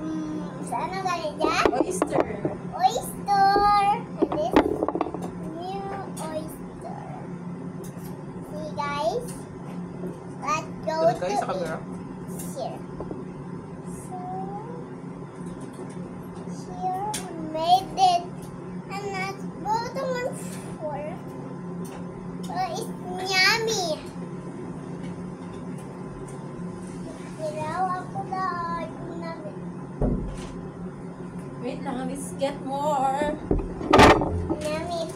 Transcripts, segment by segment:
mm, saan ang galing dyan? Oyster. Oyster. And this new oyster. See guys? Let's go kayo to sa camera. here. Let's get more. Yummy.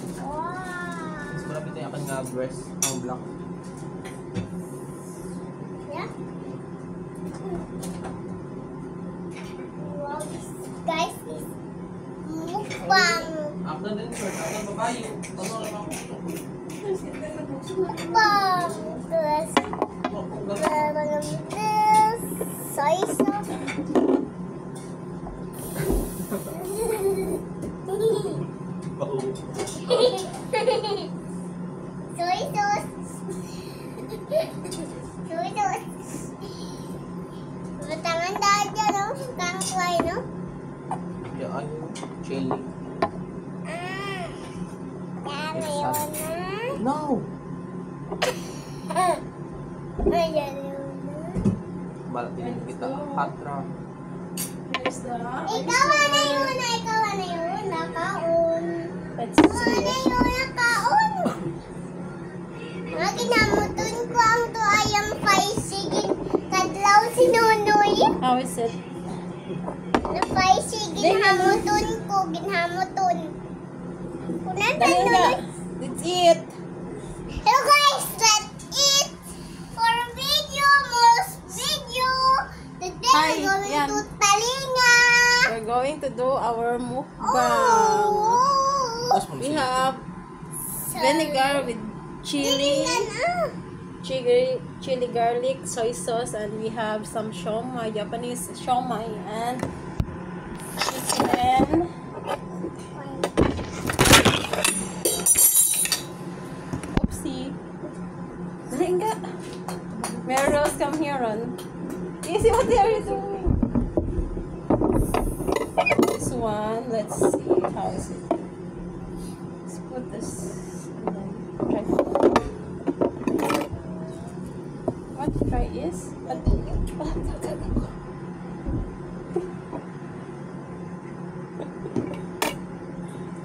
Mas Wow. marami tayo akan nga breast ang black. Yeah. Wow, this guys is mukbang. Ako na din, sir. Ako na babae. Ano lang ako. Mukbang. Plus, plus, this soy sauce. Kangkway, no? Yan, chili. Ah. Dami yun. No! Ayan yun, na. Balat din kita. Hot rock. Here's the Ikaw na yun, na ikaw na yun, nakaon. Ikaw na yun, nakaon. Nga kinamutun ko ang to ayang paisigin kadlaw si Nonoy. How is it? Na paisigin hamutun ko, ginhamutun. Kunan na. Nonoy. Let's eat. Hello guys, let's eat for video, most video. Today Hi, we're going yan. to Talinga. We're going to do our mukbang. Oh, Tapos We have vinegar with chili, ah. Chili, chili garlic, soy sauce, and we have some shomai, Japanese shomai, and chicken. Oopsie. Dali nga. Meros, come here, Ron. Easy, what are you doing? This one, let's see, how is it? Let's put this, and then try. yes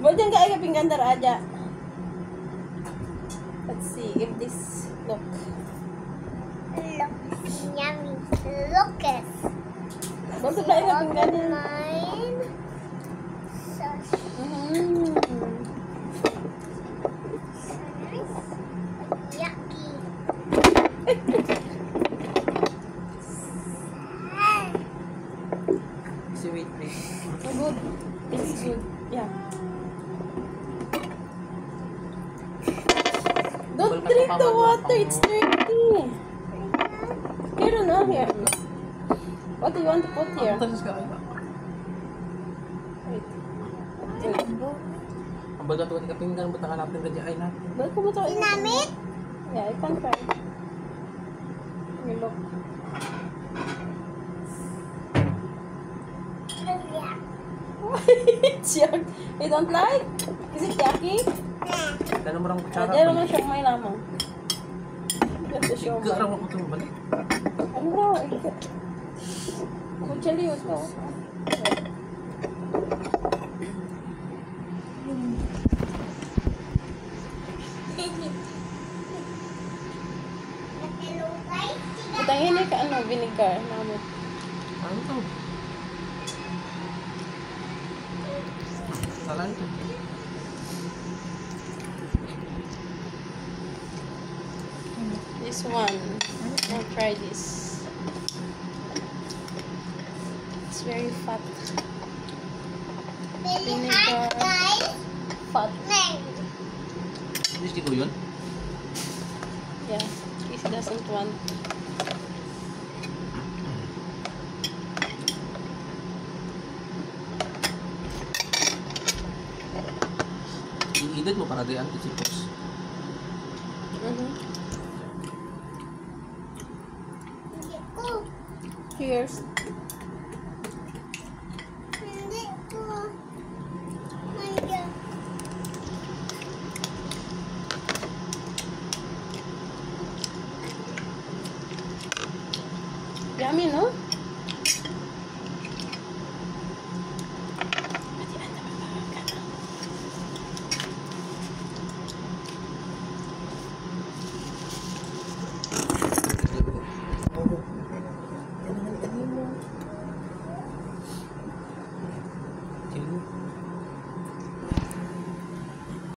Boleh nggak ada pinggantar aja? Let's see if this look. Looks yummy. Look it. Boleh nggak ada pinggantar? Mine. Mm. Nice. Hmm. Yucky. Yeah. Don't drink the water. It's dirty. Here, no, here. What do you want to put here? Wait. Ang baga tuwan ka pinggan, butang natin ka dyan ay natin. Ba't ko ba ito? Sinamit? Yeah, I can try. You look. yuck. You don't like? Is it yucky? Dala mo rang Ah, kutsara. Diyan naman siya may lamang. Iga rang mo kutong balik. Ano ba? Kutsali yun to. Itangin niya ka ano, vinegar. Ano to? Salan. This one. I'll try this. It's very fat. Really hot guys. Fat. Neng. Gusto ko yun? Yeah. This doesn't want. Iidad mo para di anticipos. Mhm. Ko. Cheers.